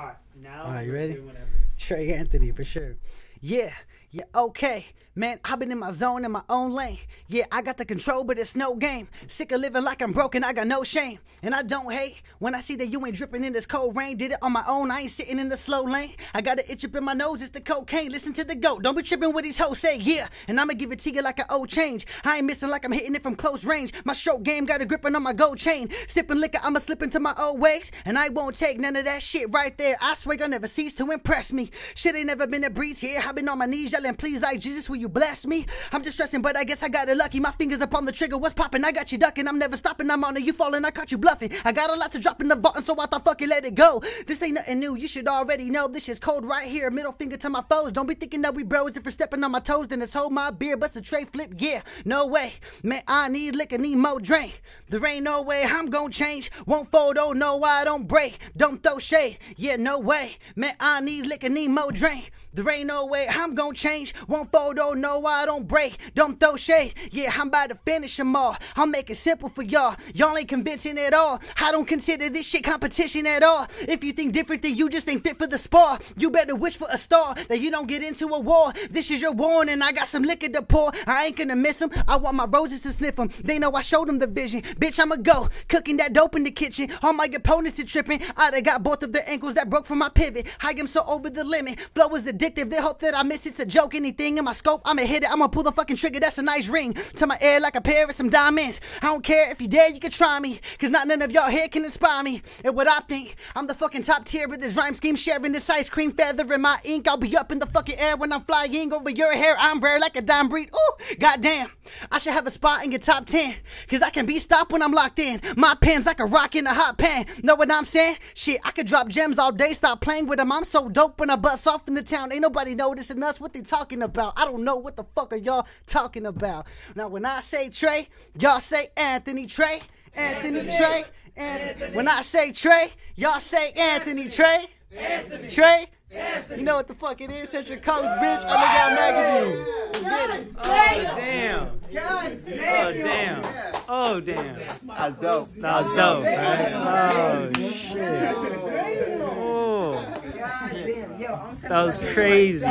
All right, now. All right, you ready? Trey Anthony for sure. Yeah, yeah, okay. Man, I've been in my zone in my own lane. Yeah, I got the control, but it's no game. Sick of living like I'm broken, I got no shame. And I don't hate when I see that you ain't dripping in this cold rain. Did it on my own, I ain't sitting in the slow lane. I got an itch up in my nose, it's the cocaine. Listen to the goat, don't be tripping with these hoes say, yeah. And I'ma give it to you like an old change. I ain't missing like I'm hitting it from close range. My stroke game got a gripping on my gold chain. Sipping liquor, I'ma slip into my old ways. And I won't take none of that shit right there. I swear you'll never cease to impress me. Shit ain't never been a breeze here. I've been on my knees yelling, please, I Jesus, will you bless me? I'm just stressing, but I guess I got it lucky. My fingers up on the trigger, what's popping? I got you ducking, I'm never stopping. I'm on it, you falling, I caught you bluffing. I got a lot to drop in the vault, and so I thought, fuck it, let it go. This ain't nothing new, you should already know. This is cold right here, middle finger to my foes. Don't be thinking that we bros. If you're stepping on my toes, then it's hold my beer, bust a tray flip, yeah. No way, man, I need liquor, need more drink. There ain't no way I'm gonna change. Won't fold, oh no, I don't break. Don't throw shade, yeah, no way. Man, I need liquor, need more drink. There ain't no way I'm gonna change. Won't fold, oh no, I don't break. Don't throw shade. Yeah, I'm about to finish them all. I'll make it simple for y'all. Y'all ain't convincing at all. I don't consider this shit competition at all. If you think different, then you just ain't fit for the spar. You better wish for a star that you don't get into a war. This is your warning. I got some liquor to pour. I ain't gonna miss them. I want my roses to sniff them. They know I showed them the vision. Bitch, I'ma go. Cooking that dope in the kitchen. All my opponents are tripping. I done got both of their ankles that broke from my pivot. I am so over the limit. Flow is addictive. They hope that I miss it's a joke. Anything in my scope, I'ma hit it. I'ma pull the fucking trigger. That's a nice ring to my ear like a pair of some diamonds. I don't care if you dare, you can try me. Cause not none of y'all here can inspire me. And what I think, I'm the fucking top tier with this rhyme scheme. Sharing this ice cream feather in my ink. I'll be up in the fucking air when I'm flying over your hair. I'm rare like a dime breed. Ooh, goddamn. I should have a spot in your top 10. Cause I can be stopped when I'm locked in. My pen's like a rock in a hot pan. Know what I'm saying? Shit, I could drop gems all day. Stop playing with them. I'm so dope when I bust off in the town. Ain't nobody noticing us. What they talking about? I don't know what the fuck are y'all talking about. Now, when I say Trey, y'all say Anthony Trey. Anthony, Trey. Anthony. When I say Trey, y'all say Anthony Trey. Anthony. Trey. You know what the fuck it is? Central Coast, bitch. Underground Magazine. Let's get it. Oh damn! Oh damn! Oh damn! That's dope. That was dope, man. Oh shit! Oh, God damn, yo, I'm that was crazy.